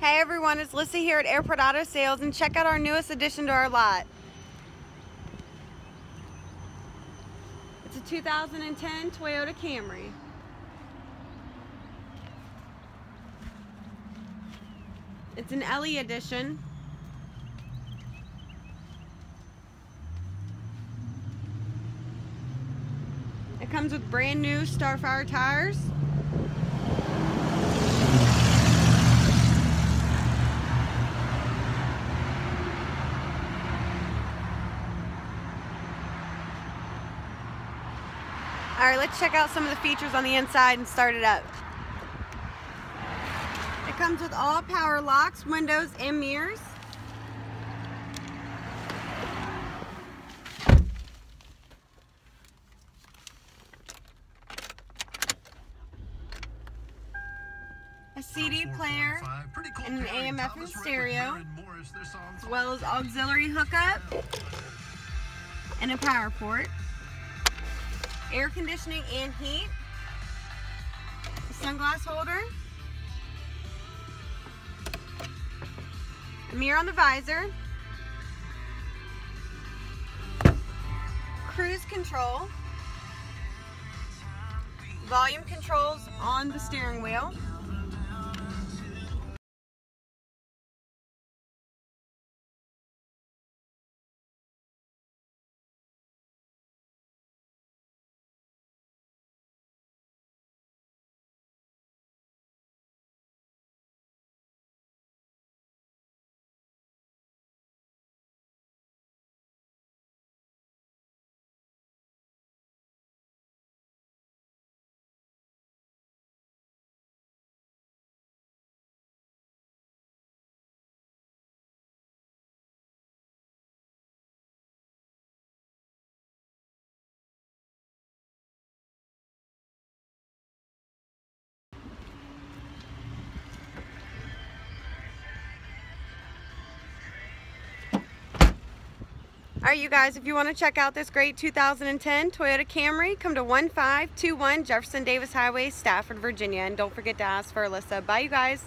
Hey everyone, it's Lissa here at Airport Auto Sales and check out our newest addition to our lot. It's a 2010 Toyota Camry. It's an LE edition. It comes with brand new Starfire tires. All right, let's check out some of the features on the inside and start it up. It comes with all power locks, windows, and mirrors. A CD player and an AM FM stereo, as well as auxiliary hookup and a power port air conditioning and heat, sunglass holder, mirror on the visor, cruise control, volume controls on the steering wheel, All right, you guys, if you want to check out this great 2010 Toyota Camry, come to 1521 Jefferson Davis Highway, Stafford, Virginia. And don't forget to ask for Alyssa. Bye, you guys.